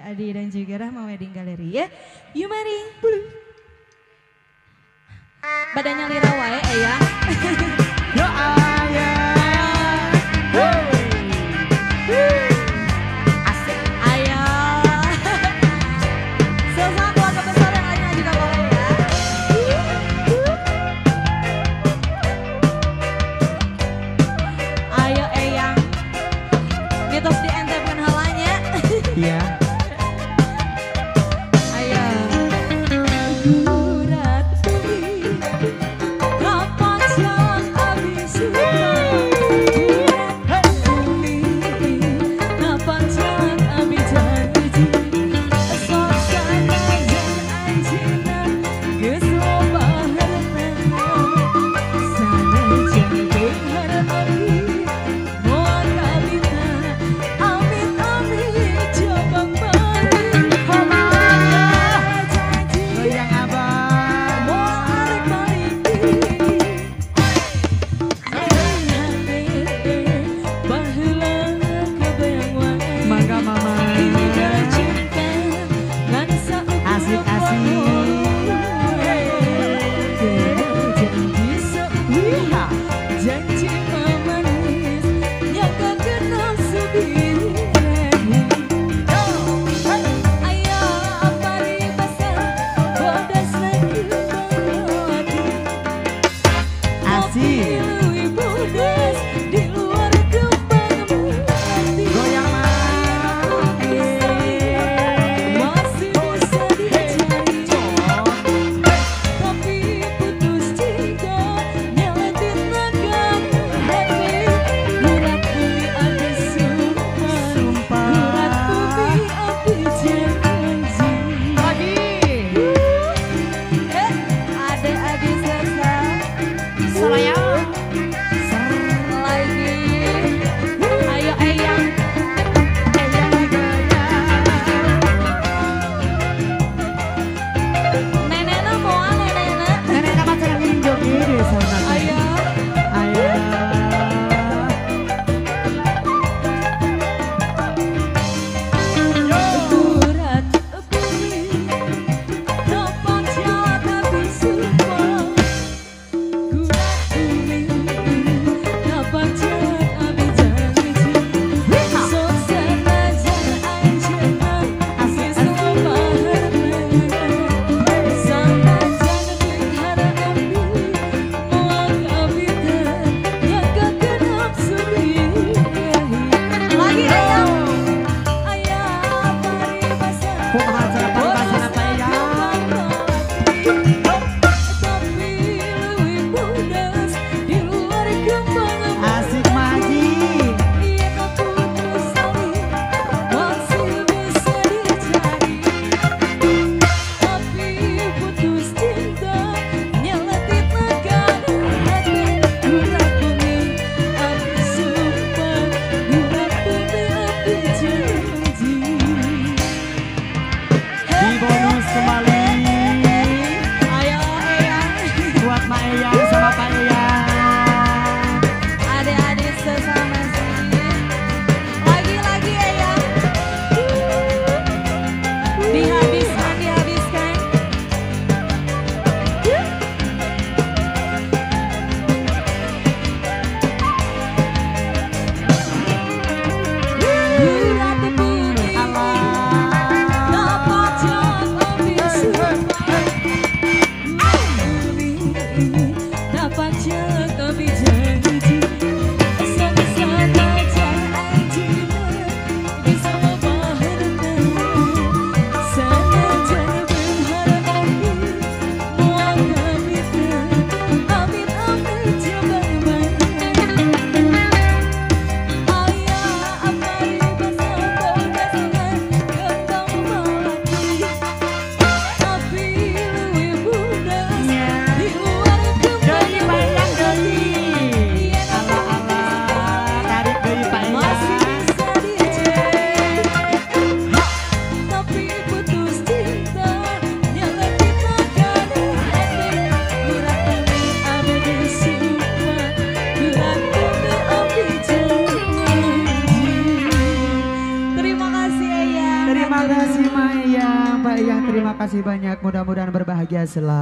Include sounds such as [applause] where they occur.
Adi dan juga Rahma Wedding Gallery ya. Yuk mari. Badannya lira wae eh, ya. [laughs] Yo ayah. [laughs] Yeah. Ya. [laughs] 我うか。you like the terima kasih banyak. Mudah-mudahan berbahagia selalu.